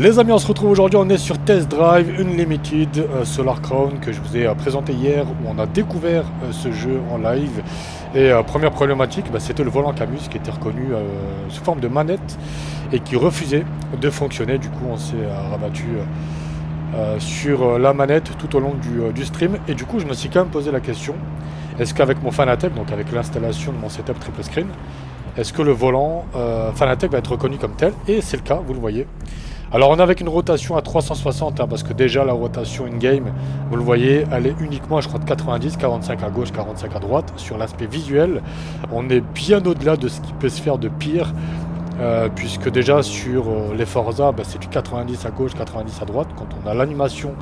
Les amis, on se retrouve aujourd'hui, on est sur Test Drive Unlimited euh, Solar Crown que je vous ai euh, présenté hier où on a découvert euh, ce jeu en live. Et première problématique, bah, c'était le volant Camus qui était reconnu sous forme de manette et qui refusait de fonctionner. Du coup, on s'est rabattu sur la manette tout au long du, stream. Et du coup, je me suis quand même posé la question, est-ce qu'avec mon Fanatec, donc avec l'installation de mon setup triple screen, est-ce que le volant Fanatec va être reconnu comme tel? Et c'est le cas, vous le voyez. Alors on est avec une rotation à 360, hein, parce que déjà la rotation in-game, vous le voyez, elle est uniquement, je crois, de 90, 45 à gauche, 45 à droite. Sur l'aspect visuel, on est bien au-delà de ce qui peut se faire de pire, euh, puisque déjà sur euh, les Forza, bah, c'est du 90 à gauche, 90 à droite, quand on a l'animation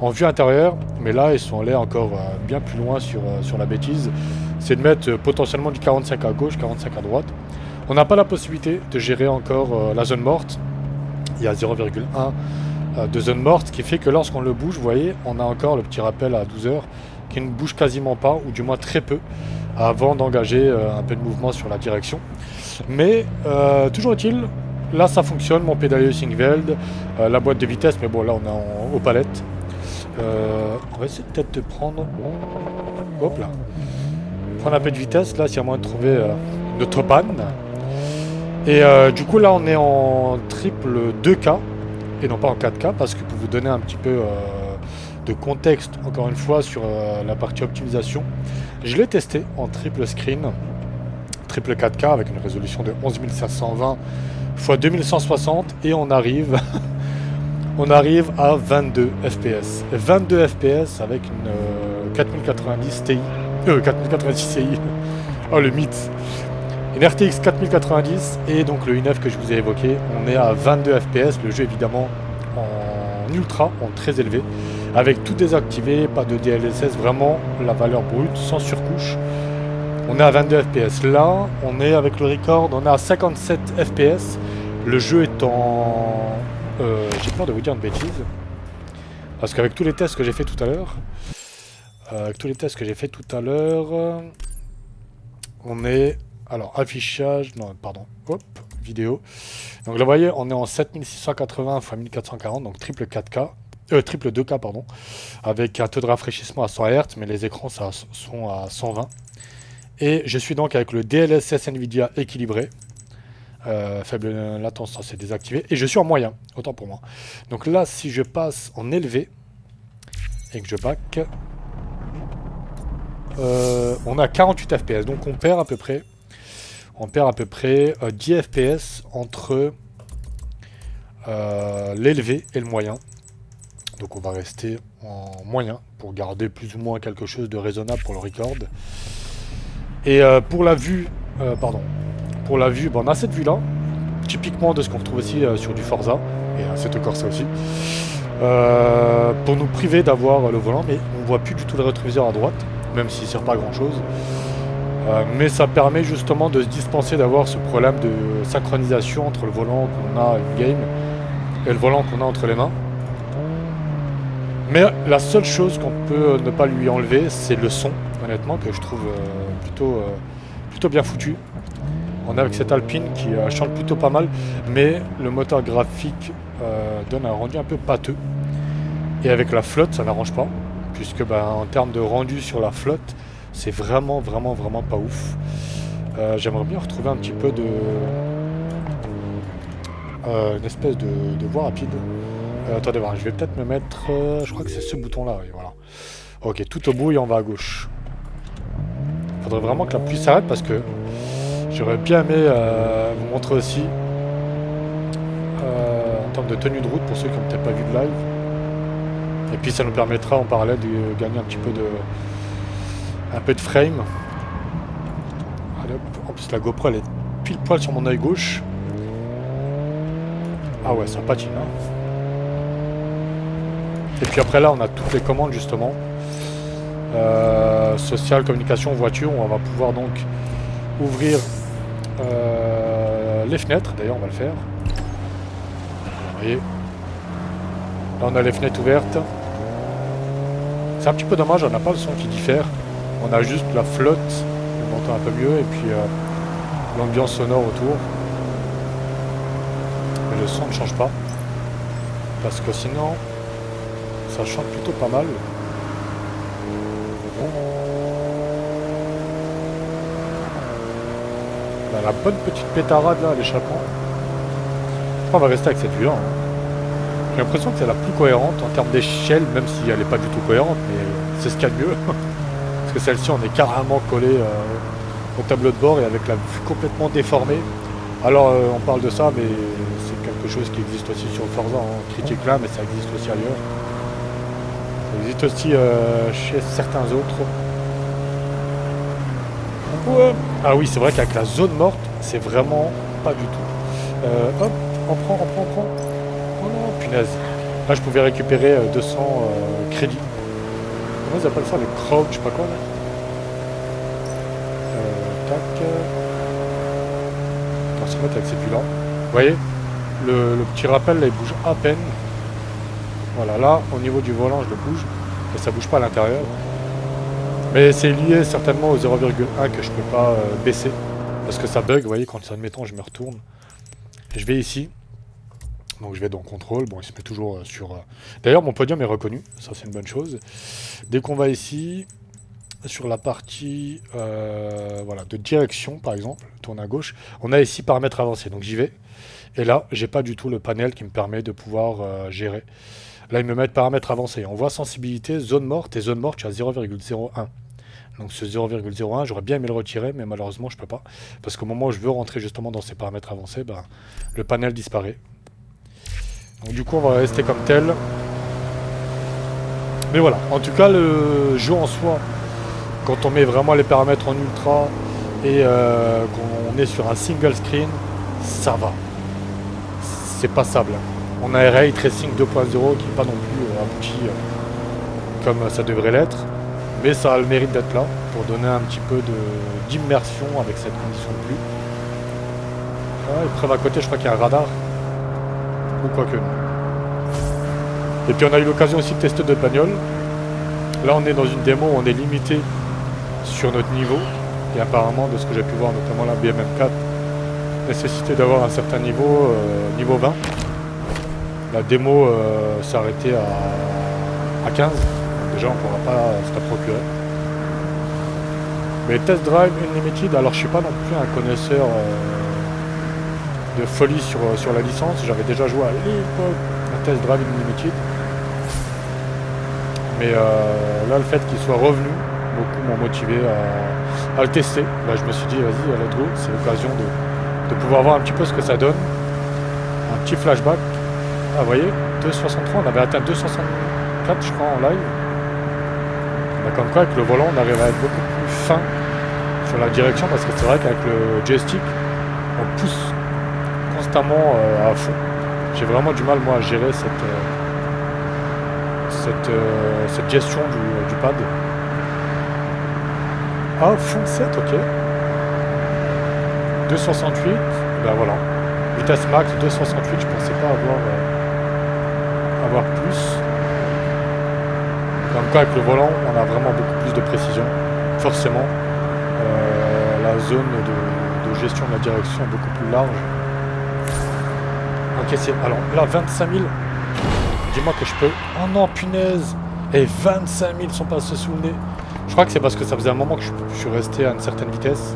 en vue intérieure, mais là ils sont allés encore euh, bien plus loin sur, sur la bêtise, c'est de mettre potentiellement du 45 à gauche, 45 à droite. On n'a pas la possibilité de gérer encore la zone morte, il y a 0,1 euh, de zone morte, ce qui fait que lorsqu'on le bouge, vous voyez, on a encore le petit rappel à 12 heures qui ne bouge quasiment pas, ou du moins très peu, avant d'engager euh, un peu de mouvement sur la direction. Mais euh, toujours est-il, là ça fonctionne, mon pédalier Singveld, la boîte de vitesse, mais bon là on est en, aux palettes. on va essayer peut-être de prendre... Hop là. Prendre un peu de vitesse, là s'il y a moyen de trouver notre panne. Et euh, du coup là on est en triple 2K et non pas en 4K parce que pour vous donner un petit peu euh, de contexte encore une fois sur euh, la partie optimisation, je l'ai testé en triple screen, triple 4K avec une résolution de 11520 x 2160 et on arrive on arrive à 22 FPS. 22 FPS avec une 4090 Ti. Euh, 4090 Ti. oh le mythe. Une RTX 4090 et donc le i9 que je vous ai évoqué. On est à 22 FPS, le jeu évidemment en ultra, en très élevé, avec tout désactivé, pas de DLSS, vraiment la valeur brute, sans surcouche. On est à 22 FPS. Là, on est avec le record, on est à 57 FPS. Le jeu est en... Euh, j'ai peur de vous dire une bêtise. Parce qu'avec tous les tests que j'ai fait tout à l'heure... Euh, avec tous les tests que j'ai fait tout à l'heure... On est alors, affichage, non, pardon, hop, vidéo. Donc là, vous voyez, on est en 7680 x 1440, donc triple 4K, euh, triple 2K, pardon, avec un taux de rafraîchissement à 100 Hz, mais les écrans ça, sont à 120. Et je suis donc avec le DLSS NVIDIA équilibré. Euh, faible latence, ça c'est désactivé. Et je suis en moyen, autant pour moi. Donc là, si je passe en élevé et que je back, euh, on a 48 FPS. Donc on perd à peu près on perd à peu près 10 euh, FPS entre euh, l'élevé et le moyen. Donc on va rester en moyen pour garder plus ou moins quelque chose de raisonnable pour le record. Et euh, pour la vue, pardon, pour la vue, on a cette vue là, typiquement de ce qu'on retrouve aussi sur du Forza, et c'est Corsa aussi, pour nous priver d'avoir le volant, mais on voit plus du tout le rétroviseur à droite, même s'il ne sert pas à grand chose. Euh, mais ça permet justement de se dispenser d'avoir ce problème de synchronisation entre le volant qu'on a in-game et le volant qu'on a entre les mains. Mais la seule chose qu'on peut ne pas lui enlever, c'est le son, honnêtement, que je trouve euh, plutôt, euh, plutôt bien foutu. On est avec cette Alpine qui chante plutôt pas mal, mais le moteur graphique donne un rendu un peu pâteux. Et avec la flotte, ça n'arrange pas, puisque ben, en termes de rendu sur la flotte, c'est vraiment, vraiment, vraiment pas ouf. Euh, j'aimerais bien retrouver un petit peu de... Euh, une espèce de, voie rapide. Euh, attendez voir, je vais peut-être me mettre... je crois que c'est ce bouton-là, voilà. Ok, tout au bout et on va à gauche. Faudrait vraiment que la pluie s'arrête parce que j'aurais bien aimé vous montrer aussi en termes de tenue de route pour ceux qui n'ont peut-être pas vu de live. Et puis ça nous permettra en parallèle de gagner un petit peu de, un peu de frame. En plus la GoPro elle est pile poil sur mon œil gauche. Ah ouais ça patine hein. Et puis après là on a toutes les commandes justement. Euh, social, communication, voiture, on va pouvoir donc ouvrir euh, les fenêtres, d'ailleurs on va le faire. Vous voyez. Là on a les fenêtres ouvertes. C'est un petit peu dommage, on n'a pas le son qui diffère. On a juste la flotte, on entend un peu mieux, et puis euh, l'ambiance sonore autour. Mais le son ne change pas. Parce que sinon, ça chante plutôt pas mal. On a la bonne petite pétarade là, l'échappement. On va rester avec cette vue-là. Hein. J'ai l'impression que c'est la plus cohérente en termes d'échelle, même si elle n'est pas du tout cohérente, mais c'est ce qu'il y a de mieux. Celle-ci, on est carrément collé euh, au tableau de bord et avec la vue complètement déformée. Alors, euh, on parle de ça, mais c'est quelque chose qui existe aussi sur Forza. On critique là, mais ça existe aussi ailleurs. Ça existe aussi euh, chez certains autres. Ah oui, c'est vrai qu'avec la zone morte, c'est vraiment pas du tout. Hop, on prend, on prend, on prend. Oh non, punaise. Là, je pouvais récupérer 200 crédits. Ils appellent ça Les crowds, je sais pas quoi là Tac se mettre avec ces là Vous voyez le, petit rappel là il bouge à peine. Voilà, là au niveau du volant je le bouge, et ça bouge pas à l'intérieur. Mais c'est lié certainement au 0,1 que je peux pas euh, baisser. Parce que ça bug, vous voyez, quand admettons je me retourne. Et je vais ici. Donc je vais dans contrôle, bon il se met toujours euh, sur... Euh, d'ailleurs mon podium est reconnu, ça c'est une bonne chose. Dès qu'on va ici, sur la partie euh, voilà, de direction, par exemple, tourne à gauche, on a ici paramètres avancés. Donc j'y vais. Et là, j'ai pas du tout le panel qui me permet de pouvoir gérer. Là, il me met paramètres avancés. On voit sensibilité, zone morte, et zone morte, suis à 0,01. Donc ce 0,01, j'aurais bien aimé le retirer, mais malheureusement, je peux pas. Parce qu'au moment où je veux rentrer justement dans ces paramètres avancés, ben, le panel disparaît. Du coup, on va rester comme tel. Mais voilà, en tout cas, le jeu en soi, quand on met vraiment les paramètres en ultra et euh, qu'on est sur un single screen, ça va. C'est passable. On a ray tracing 2.0 qui n'est pas non plus euh, abouti euh, comme ça devrait l'être, mais ça a le mérite d'être là pour donner un petit peu d'immersion avec cette condition de pluie. Ah, et preuve à côté, je crois qu'il y a un radar. Ou. Et puis on a eu l'occasion aussi de tester de bagnole. Là on est dans une démo où on est limité sur notre niveau. Et apparemment, de ce que j'ai pu voir, notamment la BMM4, nécessité d'avoir un certain niveau, euh, niveau 20. La démo euh, s'est arrêtée à, 15. déjà, on pourra pas se la procurer. Mais Test Drive Unlimited, alors je suis pas non plus un connaisseur euh, de folie sur, sur la licence. J'avais déjà joué à l'époque à Test Drive Unlimited. Mais là, le fait qu'il soit revenu, beaucoup m'ont motivé à, le tester. Bah, je me suis dit, vas-y, let's go, c'est l'occasion de, pouvoir voir un petit peu ce que ça donne. Un petit flashback. Ah, vous voyez, 2,63, on avait atteint 2,64 je crois en live. Bah, comme quoi, avec le volant, on arrive à être beaucoup plus fin sur la direction parce que c'est vrai qu'avec le joystick, on pousse constamment euh, à fond. J'ai vraiment du mal, moi, à gérer cette, euh, euh, cette gestion du pad. Ah, full 7, ok. 268, ben voilà. Vitesse max 268, je pensais pas avoir, euh, avoir plus. Comme quoi avec le volant, on a vraiment beaucoup plus de précision. Forcément, la zone de, gestion de la direction est beaucoup plus large. Alors là, 25 000. Dis-moi que je peux... Oh non, punaise Et 25 000 sont passés sous le nez. Je crois que c'est parce que ça faisait un moment que je, suis resté à une certaine vitesse.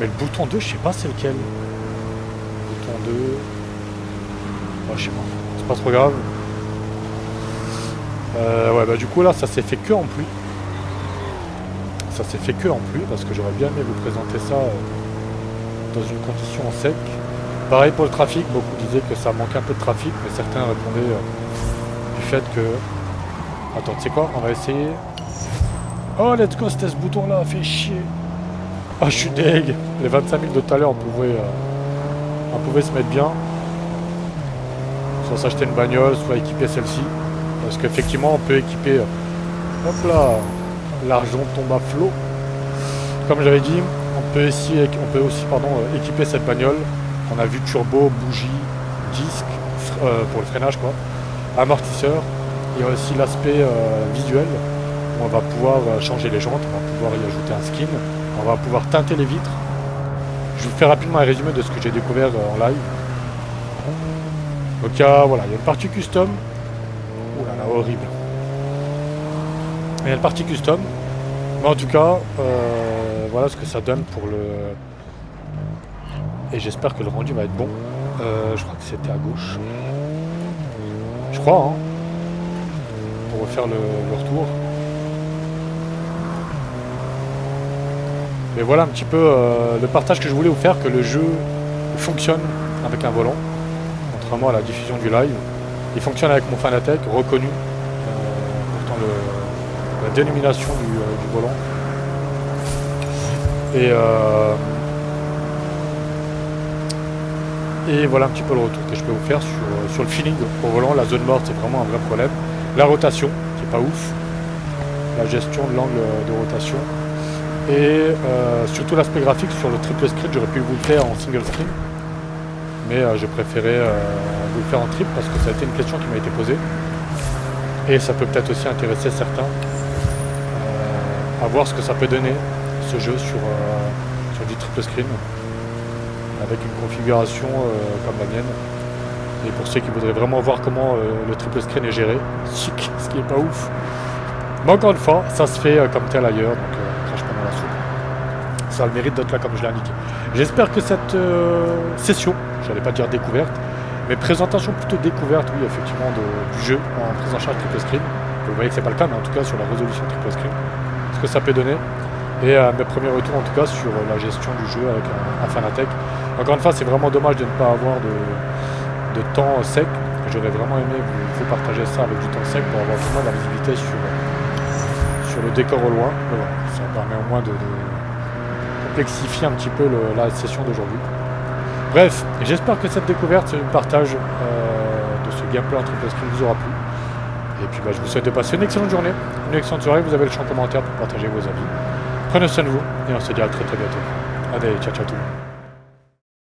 Mais le bouton 2, je sais pas c'est lequel. Bouton 2. Oh, je sais pas. C'est pas trop grave. Euh, ouais, bah du coup là, ça s'est fait que en pluie. Ça s'est fait que en pluie parce que j'aurais bien aimé vous présenter ça euh, dans une condition en sec. Pareil pour le trafic, beaucoup disaient que ça manquait un peu de trafic, mais certains répondaient euh, du fait que... Attends, tu sais quoi On va essayer Oh, let's go, c'était ce bouton-là, fait chier. Ah, je suis deg. Les 25 000 de tout à l'heure, on pouvait, euh, on pouvait se mettre bien. Soit s'acheter une bagnole, soit équiper celle-ci. Parce qu'effectivement, on peut équiper... Euh, hop là L'argent tombe à flot. Comme j'avais dit, on peut, aussi, on peut aussi pardon, équiper cette bagnole. On a vu turbo, bougie, disque, pour le freinage quoi, amortisseur. Il y a aussi l'aspect visuel on va pouvoir euh, changer les jantes, on va pouvoir y ajouter un skin, on va pouvoir teinter les vitres. Je vous fais rapidement un résumé de ce que j'ai découvert euh, en live. Donc a, voilà, il y a une partie custom. Ouh là là, horrible. Il y a une partie custom. Mais en tout cas, euh, voilà ce que ça donne pour le... Et j'espère que le rendu va être bon. Euh, je crois que c'était à gauche. Je crois, hein. Pour refaire le, retour. Mais voilà un petit peu euh, le partage que je voulais vous faire, que le jeu fonctionne avec un volant, contrairement à la diffusion du live. Il fonctionne avec mon Fanatec, reconnu, euh, pourtant la dénomination du, du volant. Et, euh, et voilà un petit peu le retour que je peux vous faire sur, euh, sur le feeling au volant. La zone morte, c'est vraiment un vrai problème. La rotation, qui est pas ouf. La gestion de l'angle de rotation et euh, surtout l'aspect graphique sur le triple screen, j'aurais pu vous le faire en single screen. Mais euh, j'ai préféré vous le faire en triple parce que ça a été une question qui m'a été posée. Et ça peut peut-être aussi intéresser certains à voir ce que ça peut donner ce jeu sur, sur du triple screen avec une configuration euh, comme la mienne. Et pour ceux qui voudraient vraiment voir comment le triple screen est géré, ce qui est pas ouf. Mais encore une fois, ça se fait comme tel ailleurs. Donc, ça a le mérite d'être là comme je l'ai indiqué. J'espère que cette euh, session, j'allais pas dire découverte, mais présentation plutôt découverte, oui, effectivement, du jeu en prise en charge triple screen. Vous voyez que c'est pas le cas, mais en tout cas sur la résolution triple screen, ce que ça peut donner. Et euh, mes premiers retours en tout cas sur la gestion du jeu avec un, un Fanatec. Encore une fois, c'est vraiment dommage de ne pas avoir de, temps sec. J'aurais vraiment aimé vous, vous, partager ça avec du temps sec pour avoir vraiment de la visibilité sur, le décor au loin. Mais voilà, ça permet au moins de, complexifier un petit peu le, la session d'aujourd'hui. Bref, j'espère que cette découverte, ce partage euh, de ce gameplay en triple screen vous aura plu. Et puis bah, je vous souhaite de passer une excellente journée, une excellente soirée. Vous avez le champ commentaire pour partager vos avis. Prenez soin de vous et on se dit à très très bientôt. Allez, ciao ciao tout le monde.